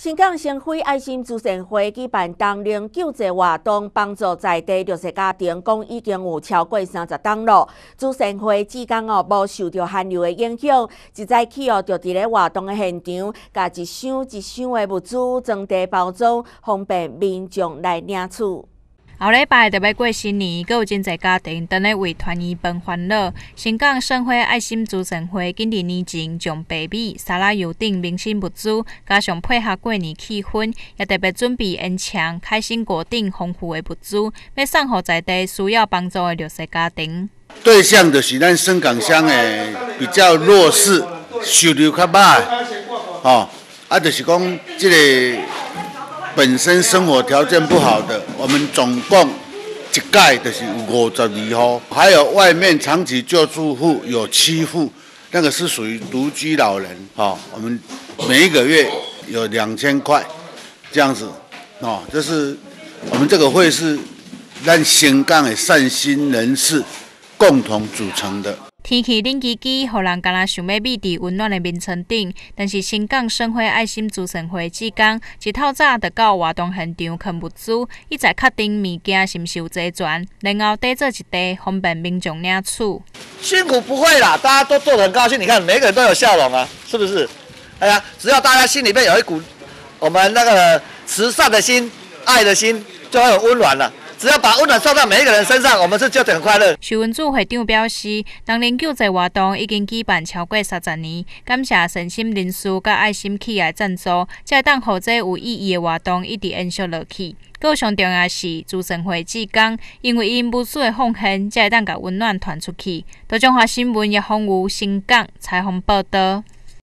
新港城辉爱心慈善会举办冬令救济活动，帮助在地弱势家庭，共已经有超过三十栋咯。慈善会至今哦，无受到寒流的影响，一早起哦，就伫咧活动的现场，甲一箱一箱的物资装袋包装，方便民众来领取。后礼拜就要过新年，阁有真侪家庭等咧为团圆饭欢乐。新港盛会爱心慈善会今年年前将白米、沙拉油等民生物资，加上配合过年气氛，也特别准备烟枪、开心果等丰富的物资，要送予在地需要帮助的弱势家庭。对象就是咱深港乡的比较弱势、收入较歹，吼，啊，就是讲这个。本身生活条件不好的，我们总共一盖就是五十二户，还有外面长期救助户有七户，那个是属于独居老人，哦，我们每一个月有两千块这样子，哦，这是我们这个会是让新港的善心人士共同组成的。天气冷叽叽，互人敢若想要觅伫温暖的眠床顶。但是新港生辉爱心慈善会志工一透早就到活动现场扛物资，伊在确定物件是毋是有齐全，然后底做一堆，方便民众领取。辛苦不会啦，大家都做得很高兴。你看，每个人都有笑容啊，是不是？哎呀，只要大家心里面有一股我们那个慈善的心、爱的心，就会有温暖了。只要把温暖送到每一个人身上，我们是就很快乐。徐文柱会长表示，当年救济活动已经举办超过三十年，感谢善心人士甲爱心企业赞助，才当好这有意义的活动一直延续落去。更上重要是，慈善会志工，因为因无私的奉献，才会当甲温暖传出去。多中华新闻叶丰武新港采访报道。